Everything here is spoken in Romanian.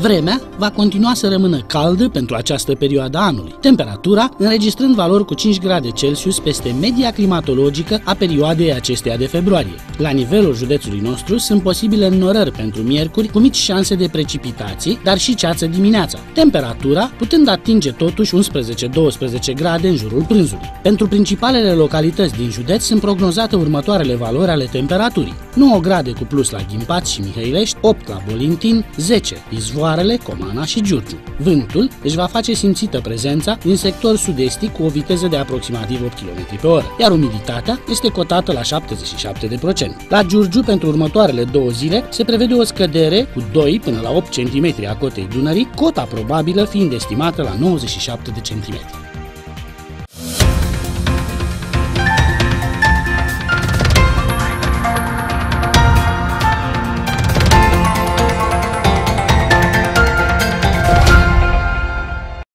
Vremea va continua să rămână caldă pentru această perioadă a anului, temperatura înregistrând valori cu 5 grade Celsius peste media climatologică a perioadei acesteia de februarie. La nivelul județului nostru sunt posibile înnorări pentru miercuri cu mici șanse de precipitații, dar și ceață dimineața. Temperatura putând atinge totuși 11-12 grade în jurul prânzului. Pentru principalele localități din județ sunt prognozate următoarele valori ale temperaturii. 9 grade cu plus la Ghimpați și Mihăilești, 8 la Bolintin, 10 Izvoarele, Comana și Giurgiu. Vântul își va face simțită prezența din sector sud-estic cu o viteză de aproximativ 8 km pe oră, iar umiditatea este cotată la 77%. La Giurgiu, pentru următoarele două zile, se prevede o scădere cu 2 până la 8 cm a cotei Dunării, cota probabilă fiind estimată la 97 de centimetri.